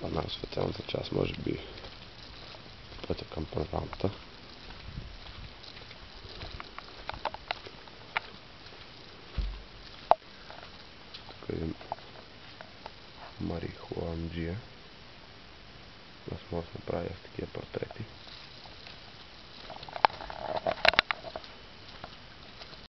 Поне светлната част, може би пътя към програмата. Тук е един Марихуанджия. Аз може да направя такива портрети.